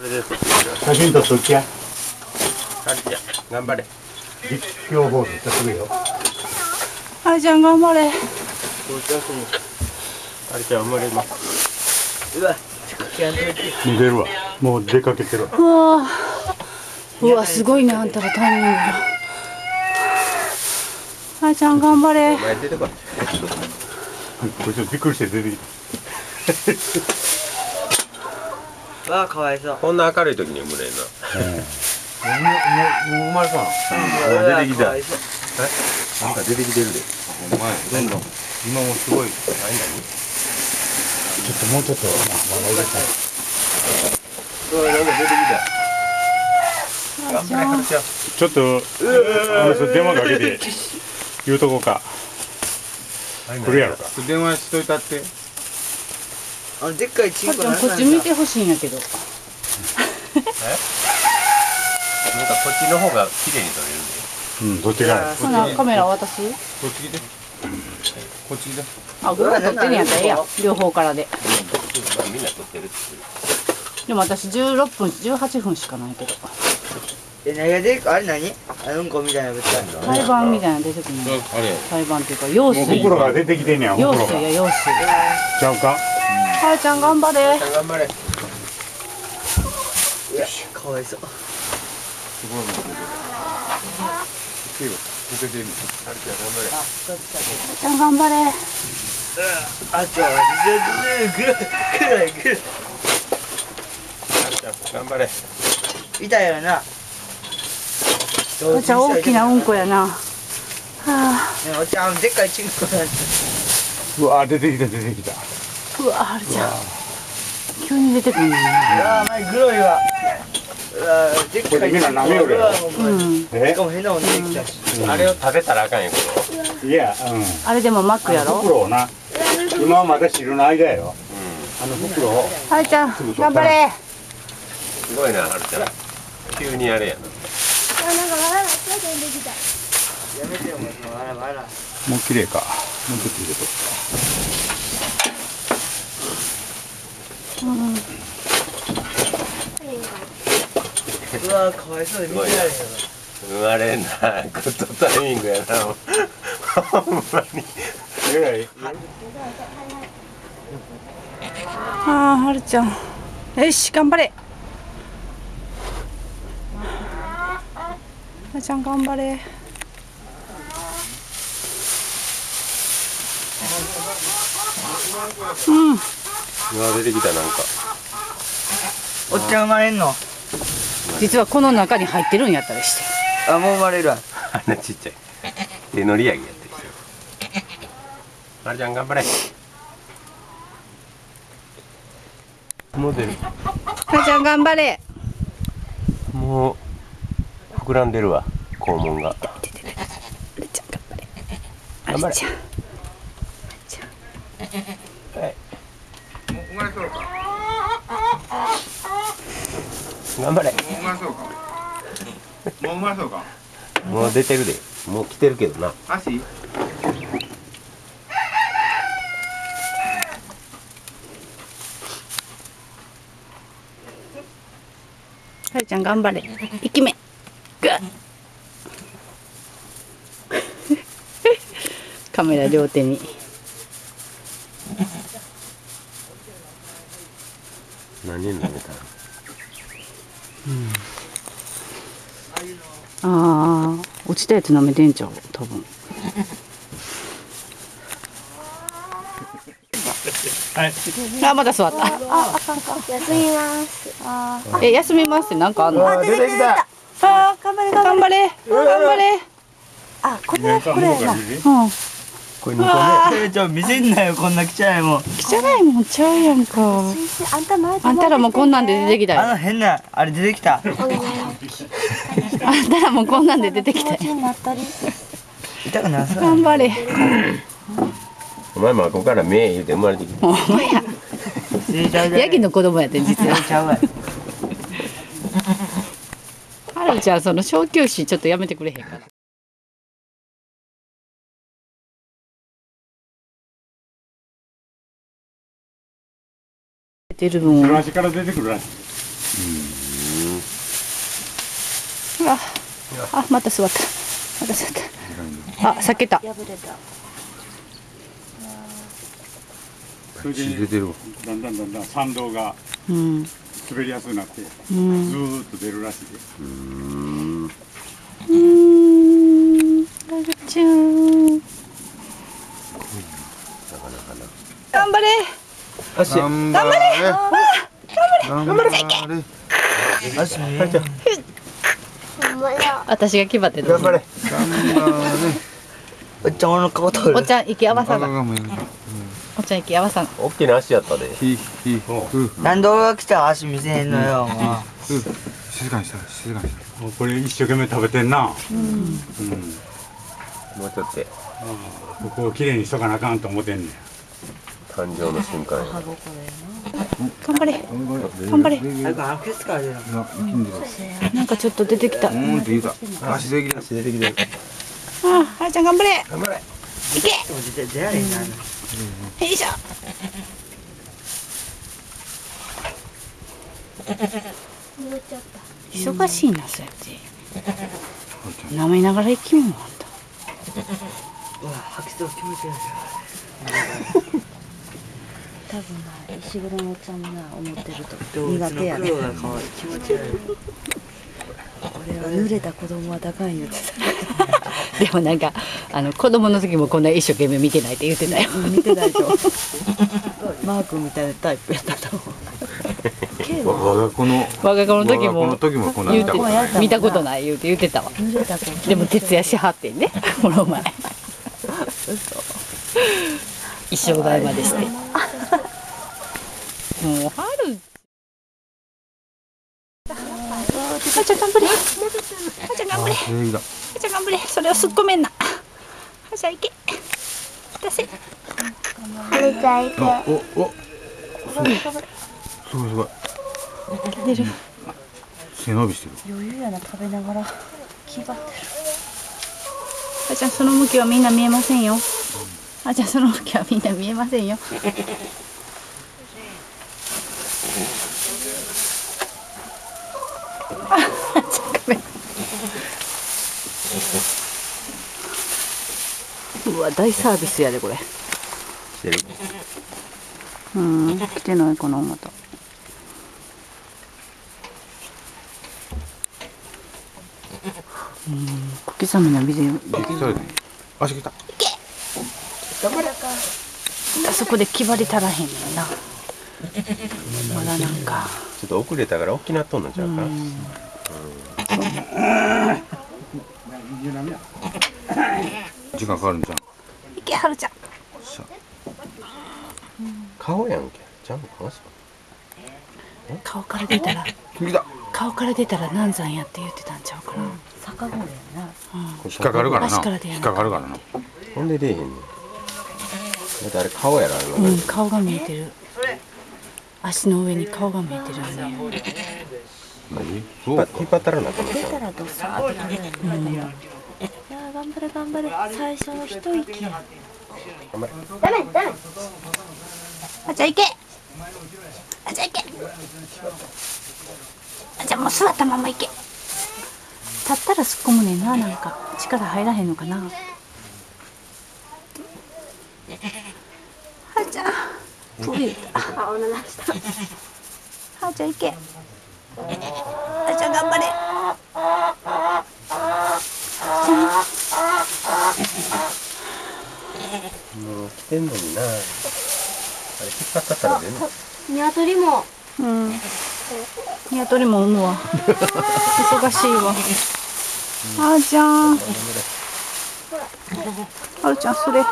これです写真撮っときや。カリちゃん。頑張れ。実況放送してくるよ。あいちゃん頑張れ。ちゃん生まれます。うわちゃんといて。もう出るわ。もう出かけてるわ。うわ。うわすごいねあんたのタイミングが。あいちゃん頑張れ。お前出てこい。これちょっとびっくりして出てきたわあかわいそう。こんな明るい時に生まれんな。生まれたのうわ出てきたかわいそう。なんか出てきてるで。お前どんどん。今もすごい。ちょっともうちょっと。まあ笑い出したうわなんか出てきた。ちょっとあの人電話かけて言うとこか。来るやろか。電話しといたってあのでっかいチンコこっち見てほしいんやけど。なんかこっちの方が綺麗に撮れるうんどっちが？ほなカメラ渡す？こっち来てこっち来てあこれは撮ってんやったらええやん。両方からで。みんな撮ってるでも私16分18分しかないけど。え何がであれ何？あのうんこみたいなみたいなの出てくるの。あれ。胎盤っていうか羊もう水袋が出てきてんねやや羊水。ちゃうか？あいちゃん頑張れ。る頑張れ。いやかわいそう。カリちゃん頑張れ。ちゃん頑張れ。あちゃんぐらいぐらいぐらいカリちゃん頑張れ。痛いよな。ちゃん大きなうんこやな。はあねおっちゃんでっかいチンコなんてうわ出てきた出てきたうわあれちゃん。急に出てくるね。うわ前グロいわ。うわでっかいこれみんな舐めよる。やろうわもううん。えしかも変なもん出てきたしあれを食べたらあかんよこいやうん。あれでも巻くやろ？袋をな今はまだ汁の間やよ。あの袋を。あいちゃん頑張れ。れすごいなはるちゃん。急にあれや。なやめてよもうわらわらもう綺麗か。もうちょっと入れとくかうわかわいそうで見てられへんわ生まれんな。グッドタイミングやな。ほんまに。えらいああはるちゃん。よし頑張れ。はるちゃん頑張れ。うん。わ出てきたなんか。おっちゃん生まれんの？実はこの中に入ってるんやったりして。あもう生まれるわ。あ んなちっちゃい。手乗り上げやってる人。まるちゃん頑張れ。モデル。はるちゃん頑張れ。もう膨らんでるわ肛門が。はるちゃん頑張れ。は頑張れ。るちゃんはい頑張れ。もううまそうか。もううまそうかもう出てるで。もう来てるけどな。足はるちゃん頑張れ。一気目。ぐっ カメラ両手に何人舐めたああ落ちたやつ舐めてんちゃう？多分。はい。あまだ座った。休みます。え休みますってなんかあんの？あ出てきた。ー頑張れ頑張れ。頑張れ。あ、これこれやな。うんこれ2個目ちょ見せんなよこんな汚いもん汚いもんちゃうやんか。あんた前あんたらもこんなんで出てきたよ。あの変なあれ出てきた。あんたらもこんなんで出てきた。痛くなさ頑張れ。お前もここから目言うて生まれてきた。お前や。ヤギの子供やって実は。ちゃうわ。はるちゃんその小休止ちょっとやめてくれへんか出るもんから出てくるらしいうん。ああまた座った。また座った。あ避けた。破れた。出るわ。だんだんだんだん参道が滑りやすくなって、うん、ずーっと出るらしいで。すうん。うん。大丈夫。ちゃん足頑張れ。頑張れ。頑張れ。頑張おっちゃん俺の顔取る。おっちゃん息合わさなれおっちゃん息合わさな大きな足やったで。ひひふなんで俺が来たら足見せへんのよもうふ静かにした静かにしたもうこれ一生懸命食べてんな。うん。もうちょっと。ここをきれいにしとかなあかんと思ってんねん誕生の瞬間や。頑張れ。頑張れ。なんかちょっと出てきた。あうん。って言うた。足できる足出てきてるあはるちゃん頑張れ。頑張れ。いけよいしょ。忙しいなそうやって。舐めながら生き物あんた。うわ吐きそう気持ち悪い 多分な石黒のおっちゃんもな思ってると苦手やね黒が可愛い気持ち悪い。俺は濡れた子供は高い言うてでもなんかあの子供の時もこんな一生懸命見てないって言ってたよた見てないでしょマー君みたいなタイプやったと思う。我が子の我が子の時我が子のも時もこんな言うて見たことない。見たことない言うて言ってたわ。濡れた子でも徹夜しはってんね。この前一生代までして。もう春。あちゃん頑張れ。あちゃん頑張れ。あ正義だあちゃん頑張れ。それをすっこめんな。あちゃんいけ。出せ。はるちゃんいてあおお。すごいすごいすごい。出る。背伸びしてる。余裕やな食べながら。気張ってる。あちゃんその向きはみんな見えませんよあちゃんその向きはみんな見えませんよ。あちゃんごめん。うわ大サービスやでこれ。してる。うん来てないかなまたうん小刻みなビデオ。それで足来たあそこで決まり足らへんねんな。まだなんか。ちょっと遅れたから大きなっとんのちゃうか？時間かかるんじゃんいけはるちゃん。顔やんけ。ちゃうのか？な顔から出たら。顔から出たら難産やって言ってたんちゃうかな、坂越やな引っかかるからな。引っかかるからな。ほんで出えへんねんだってあれ顔やろあれうん、顔が見えてる。足の上に顔が見えてるよね。引っ張引ったらなたたらどっさーって感じやねいや頑張れ頑張れ。最初の一息や頑張れダメダメ。あじゃあ行け。あじゃあ行け。あじゃあもう座ったまま行け。立ったらすっ込むねんななんか力入らへんのかなはーちゃん。プリあおならした。はーちゃん行け。はーちゃん頑張れ。もう来てんのになあれ引っ張ったったら出んの？鶏も。うん。鶏も産むわ。忙しいわ。はーちゃんはるちゃんそれ